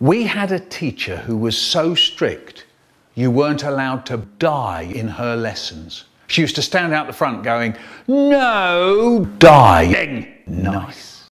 We had a teacher who was so strict you weren't allowed to die in her lessons. She used to stand out the front going, No dying. Nice.